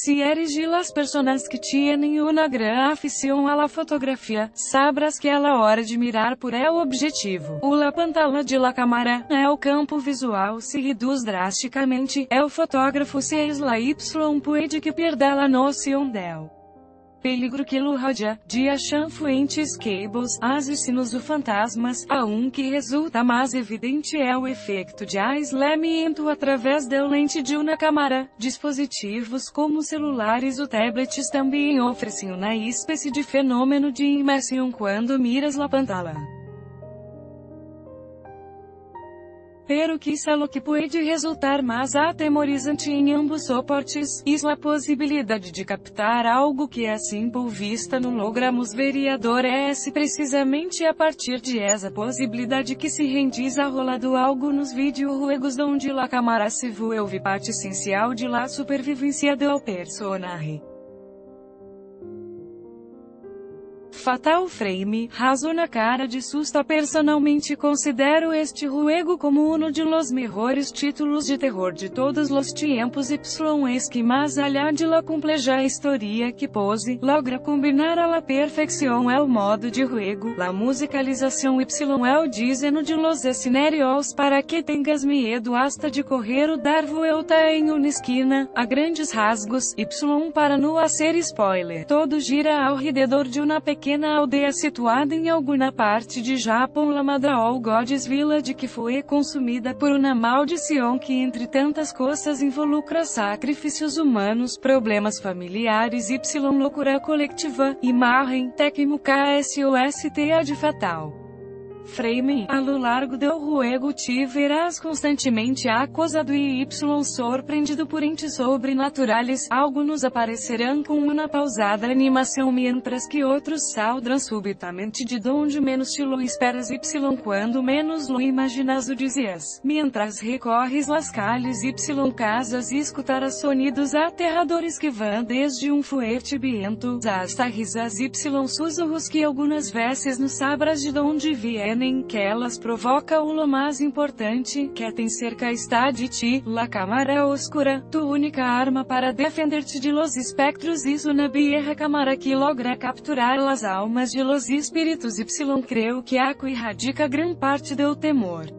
Si eres de las personas que tienen una gran afición a la fotografia, sabrás que a la hora de mirar por el objetivo, o la pantalla de la cámara, el campo visual se reduz drasticamente, el fotógrafo se aísla y puede que perder la noción del peligro rodeia, de acham fuentes cables, assassinos ou fantasmas, a um que resulta mais evidente é o efeito de aislamento através da lente de uma câmera. Dispositivos como celulares ou tablets também oferecem uma espécie de fenômeno de imersão quando miras la pantalla. Pero que lo que pode resultar mais atemorizante em ambos soportes, isso a possibilidade de captar algo que a simple vista não logramos veriador é precisamente a partir de essa possibilidade que se rendiz a rolado algo nos videojuegos onde la cámara se vuelve parte essencial de la supervivência do personagem. Fatal Frame, raso na cara de susto personalmente considero este juego como um de los mejores títulos de terror de todos los tiempos y es que más allá de la compleja historia que pose, logra combinar a la perfección el modo de juego, la musicalização y el dizeno de los escenarios para que tengas miedo hasta de correr o dar vuelta em uma esquina, a grandes rasgos, y para não hacer spoiler, todo gira ao redor de uma pequena pequena aldeia situada em alguma parte de Japão Lamadraol Gods Village que foi consumida por uma maldição que entre tantas coisas involucra sacrifícios humanos, problemas familiares y loucura coletiva, imagen, técnico KSOSTA de fatal. Frame, a lo largo do juego te verás constantemente. Acosado e y surpreendido por entes sobrenaturais, alguns aparecerão com uma pausada animação mientras que outros saldrão subitamente. De donde menos te lo esperas y quando menos lo imaginas o dizias, mientras recorres las calles y casas e escutarás sonidos aterradores que vão desde um fuerte viento, hasta risas. Y sussurros que algumas vezes não sabras de onde vieram que elas provoca o mais importante, que tem cerca está de ti, la cámara oscura, tu única arma para defender-te de los espectros e una vieja cámara que logra capturar las almas de los espíritos y creu que aqui radica gran parte do temor.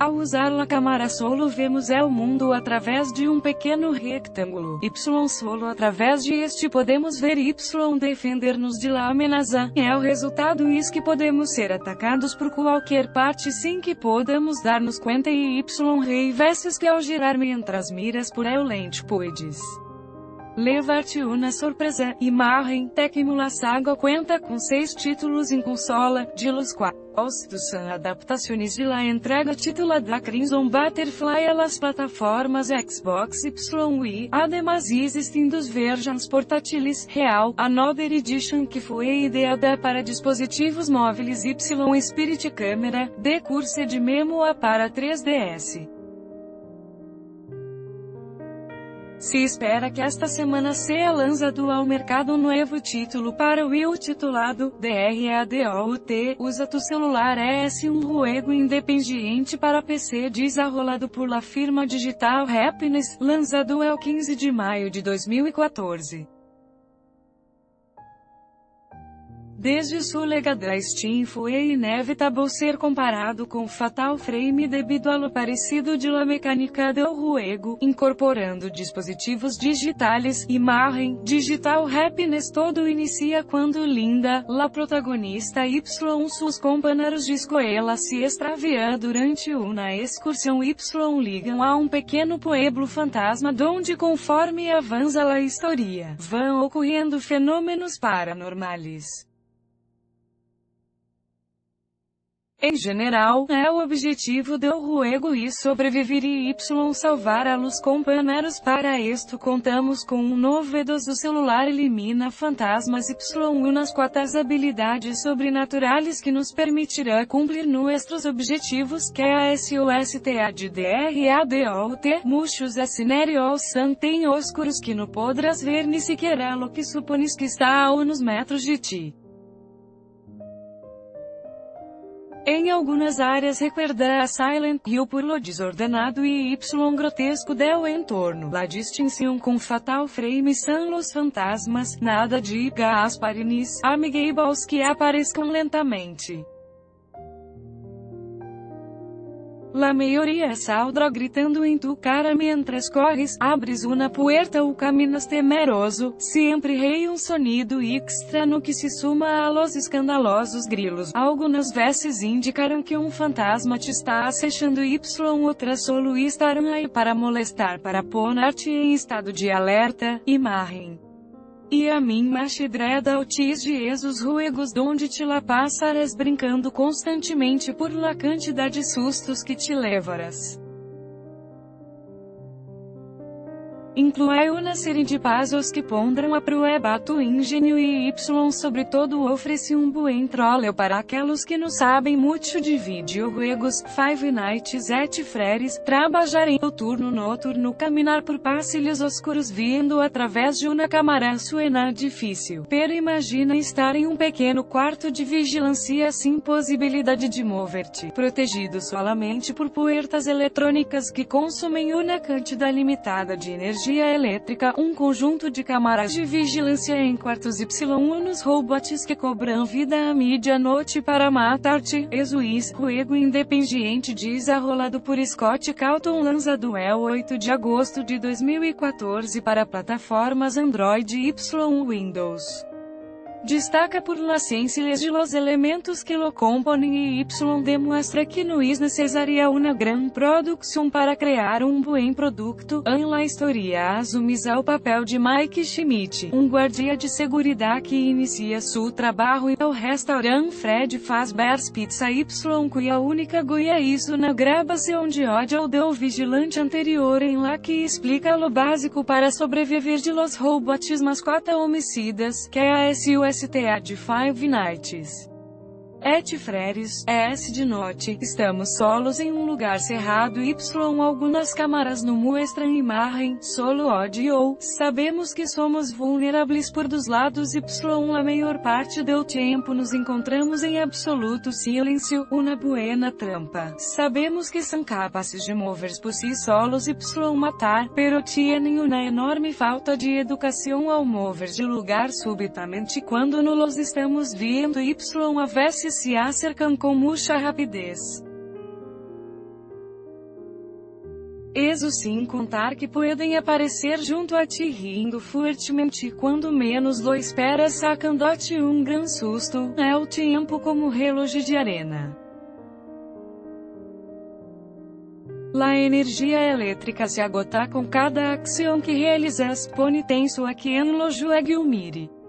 Ao usar a câmara solo vemos é o mundo através de um pequeno retângulo. Y solo através de este podemos ver Y defender-nos de la amenaza. É o resultado is que podemos ser atacados por qualquer parte sem que podamos dar-nos conta e Y revestes que ao girar mientras miras por el lente podes levar-te uma surpresa. Imagen Tecmo La Saga conta com seis títulos em consola, de los quais são adaptações de la entrega titulada Crimson Butterfly a las plataformas Xbox Y Wii. Además existem dos versions portátiles Real, Another Edition que foi ideada para dispositivos móveis Y Spirit Camera, de curso de Memoa para 3DS. Se espera que esta semana seja lançado ao mercado um novo título para o Wii titulado DRADOUT. Usa tu celular ES um juego independiente para PC desenrolado por la firma Digital Happiness, lançado el 15 de maio de 2014. Desde sua legada Steam foi inevitável ser comparado com Fatal Frame devido ao parecido de la mecânica do juego, incorporando dispositivos digitais, imagen, digital happiness todo inicia quando Linda, la protagonista y seus companheiros de escola se extraviam durante uma excursão y ligam a um pequeno pueblo fantasma donde conforme avança a história, vão ocorrendo fenômenos paranormais. Em general, é o objetivo do juego e sobreviver e y salvar a los companheiros para isto contamos com um novedoso celular elimina fantasmas y unas quantas habilidades sobrenaturais que nos permitirá cumprir nossos objetivos que é a SOSTA de DRADOT, muchos são tão oscuros que não podrás ver ni siquiera lo que supones que está a uns metros de ti. Em algumas áreas recuerda a Silent Hill por lo desordenado e y grotesco del entorno. La distinção com Fatal Frame são los fantasmas, nada de Gasparinis, amigables que apareçam lentamente. La maioria saldrá gritando em tu cara mientras corres, abres una puerta ou caminas temeroso, sempre rei um sonido extra no que se suma a los escandalosos grilos. Algumas vestes indicaram que um fantasma te está acechando y outras solo estarão aí para molestar para pôr-te em estado de alerta, imagen. E a mim machidreda altis de esos ruegos donde te la passaras brincando constantemente por la quantidade de sustos que te levaras. Inclui uma série de passos que pondram a prueba tu engenho e y sobretudo oferece um buen troleo para aqueles que não sabem muito de videojuegos, Five Nights at Freddy's, trabalhar em turno noturno caminhar por passilhos oscuros vindo através de uma câmara suena difícil, pero imagina estar em um pequeno quarto de vigilância sem possibilidade de mover-te, protegido solamente por puertas eletrônicas que consomem uma quantidade limitada de energia energia elétrica, um conjunto de câmaras de vigilância em quartos Y nos robots que cobram vida à mídia noite para matar-te, Exuis, Ruego Independiente desarrolado por Scott Calton lançado el 8 de agosto de 2014 para plataformas Android y Windows. Destaca por la ciencia de los elementos que lo componen y Y demuestra que no es necesaria una gran producción para crear un buen producto. En la historia assumes o papel de Mike Schmidt, um guardia de seguridad que inicia seu trabalho em o restaurante Fred Fazbear's Pizza Y cuya única goia isso na gravação de ódio do vigilante anterior em lá que explica lo básico para sobreviver de los robots mascota homicidas, que é a SUS STA de Five Nights. Et Freres, S de noite, estamos solos em um lugar cerrado y algumas câmaras no muestran imagen, solo audio, sabemos que somos vulneráveis por dos lados y a maior parte do tempo nos encontramos em absoluto silêncio, uma buena trampa. Sabemos que são capazes de mover por si solos y matar, pero tienen enorme falta de educação ao mover de lugar subitamente quando nos estamos vendo y a vez se acercam com muita rapidez. Eso sem contar que podem aparecer junto a ti rindo fortemente quando menos lo esperas sacando-te um gran susto, é o tempo como relógio de arena. La energia elétrica se agota com cada ação que realizas, pone tenso aqui en lo juegue mire.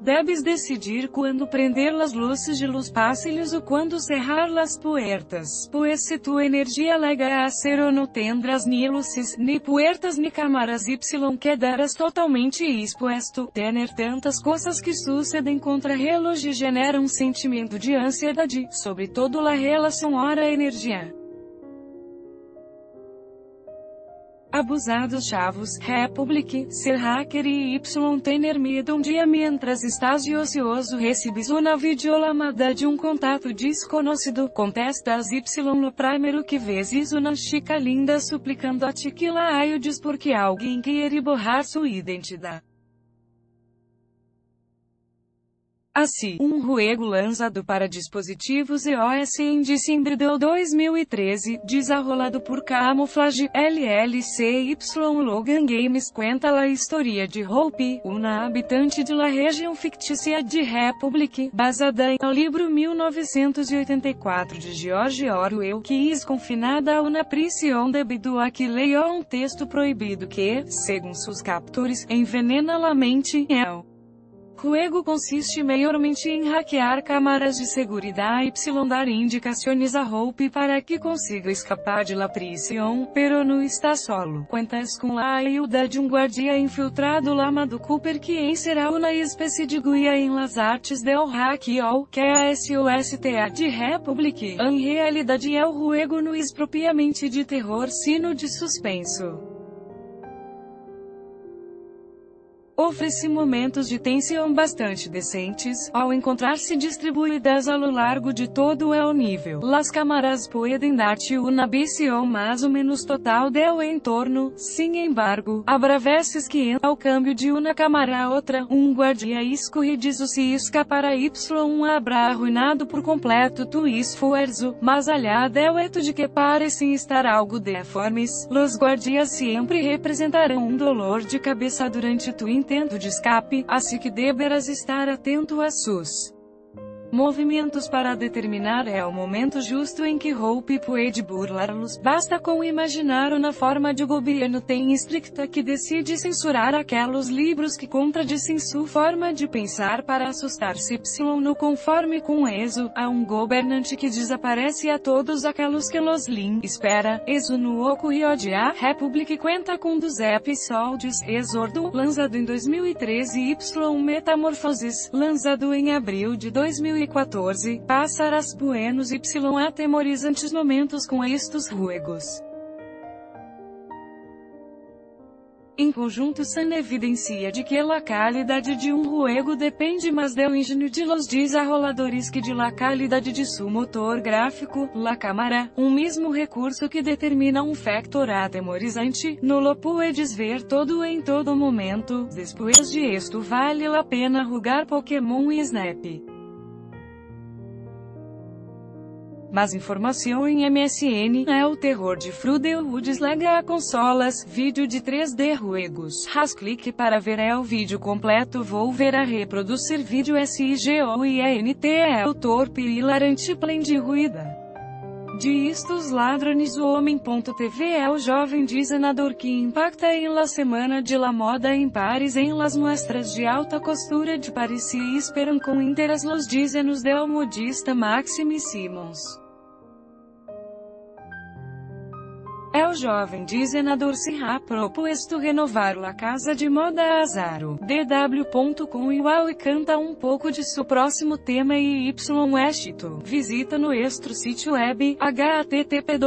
Debes decidir quando prender las luzes de los pasillos ou quando cerrar las puertas, pois se tu energia lega a ser ou não tendrás ni luces, ni puertas ni cámaras y quedarás totalmente exposto. Tener tantas coisas que sucedem contra relógio genera um sentimento de ansiedade, sobre todo la relação hora-energia. Abusados chavos, Republic, ser hacker e Y tener medo um dia mientras estás de ocioso recebes uma videolamada de um contato desconhecido, contestas Y no primeiro que vezes uma chica linda suplicando a ti que ayudes porque alguém quer borrar sua identidade. Assim, um ruego lançado para dispositivos iOS em dezembro de 2013, desarrolado por Camouflage, LLC Logan Games conta a história de Hope, uma habitante de la região fictícia de Republic, basada em o livro 1984 de George Orwell, que é confinada a uma prisão devido a que leu um texto proibido que, segundo seus captores, envenena a mente. Juego consiste maiormente em hackear câmaras de seguridade y dar indicações a Hope para que consiga escapar de la prisión, pero no está solo. Cuentas com a ajuda de um guardia infiltrado Lama do Cooper que será uma espécie de guia em las artes del hack all, que é a SUSTA de Republic. Em realidade é o juego no propriamente de terror sino de suspenso. Oferece momentos de tensão bastante decentes, ao encontrar-se distribuídas ao largo de todo o nível. Las câmaras podem dar-te uma visão mais ou menos total do entorno, sem embargo, habrá vezes que ao câmbio de uma câmara a outra, um guardia escorredizo se escapara y habrá arruinado por completo tu esforço, mas allá del hecho de que parecem estar algo deformes, los guardias sempre representarão um dolor de cabeça durante tu intento de escape, assim que deverás estar atento a sus movimentos para determinar é o momento justo em que Hope pode burlar-los. Basta com imaginar na forma de governo tem estricta que decide censurar aqueles livros que contradizem sua forma de pensar para assustar-se Y no conforme com ESO, há um governante que desaparece a todos aqueles que los lin espera, ESO no ocorriode a Republic conta com dos episódios, Exordo, lançado em 2013 Y Metamorfoses, lançado em abril de 2013 2014, Pássaras buenos y atemorizantes momentos com estes ruegos. Em conjunto San evidencia de que a qualidade de um ruego depende mais do engenho de los desarroladores que de la qualidade de su motor gráfico, la cámara, um mesmo recurso que determina um factor atemorizante, no lo puedes ver todo em todo momento, depois de esto vale a pena rugar Pokémon e Snap. Mais informação em MSN, é o terror de Frudelwood deslega a consolas, vídeo de 3D ruegos. Rasclique para ver é o vídeo completo vou ver a reproduzir vídeo SIGO e ANT é o torpe hilarante plen de ruída. De istos ladrones o homem.tv é o jovem desenador que impacta em la semana de la moda em Paris em las muestras de alta costura de Paris e esperam com interas los dizenos del modista Maxime Simons. É o jovem desenador se proposto renovar a casa de moda Azaro. DW.com e canta um pouco de seu próximo tema e y Westito. Visita no extra sítio web, http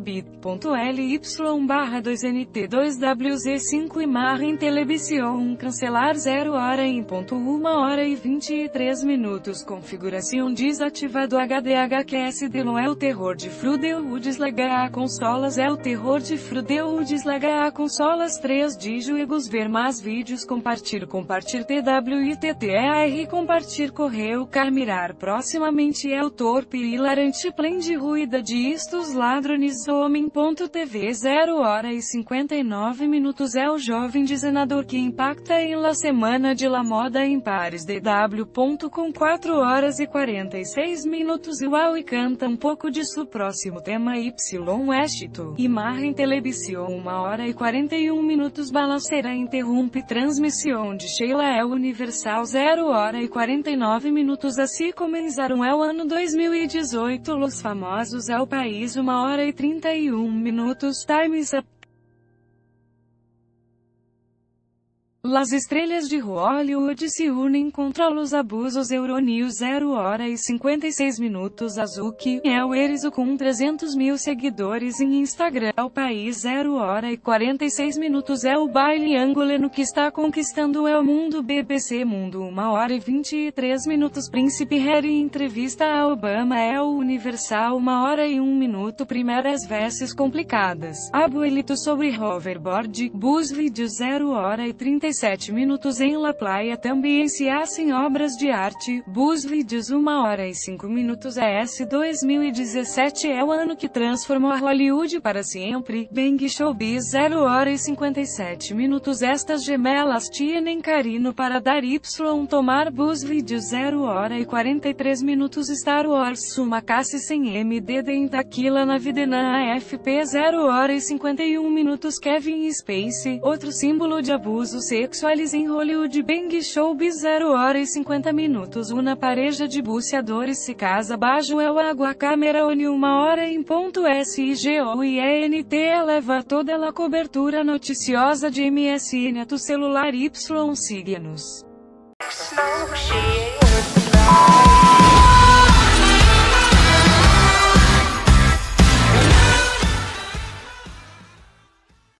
bit.ly barra 2nt2wz5 e marra em televisão cancelar 0 hora em ponto 1 hora e 23 minutos configuração desativado HDHQS é o terror de Frudel o desligar a consolas é o terror de Frudeu desligar a consolas 3 de juegos ver mais vídeos compartilhar compartilhar TWITTER compartilhar correio carmirar proximamente é o torpe hilarante plen de ruída de istos ladrones homem.tv 0 hora e 59 minutos é o jovem desenador que impacta em la semana de la moda em pares DW. com 4 horas e 46 minutos e uau e canta um pouco de seu próximo tema Y Westito. Imarra em televisão 1 hora e 41 minutos Balaceira interrompe transmissão de Sheila é Universal 0 hora e 49 minutos assim começaram é o ano 2018 Los Famosos é o país 1 hora e 31 minutos Times Up Las estrelas de Hollywood se unem contra os abusos Euronews 0 hora e 56 minutos. Azuki, é o Erizo com 300 mil seguidores em Instagram. O país 0 hora e 46 minutos. É o baile angolano que está conquistando é o mundo. BBC Mundo 1 hora e 23 minutos. Príncipe Harry entrevista a Obama é o Universal 1 hora e 1 minuto. Primeiras vezes complicadas. Abuelito sobre hoverboard Bus Vídeo 0 hora e 36 17 minutos em La Playa também se hacen obras de arte, bus vídeos 1 hora e 5 minutos ES 2017 é o ano que transformou a Hollywood para sempre, Bang Showbiz 0 hora e 57 minutos. Estas gemelas tienen carino para dar Y tomar bus vídeos 0 hora e 43 minutos. Star Wars Sumakassi sem MDD em Taquila na Videna AFP 0 hora e 51 minutos. Kevin Space, outro símbolo de abuso sexual sexuais em Hollywood Bang Show 0 hora e 50 minutos Uma pareja de buceadores se casa baixo é o água câmera one uma hora em ponto SIGO e ENT eleva toda a cobertura noticiosa de MSN a celular Y signos.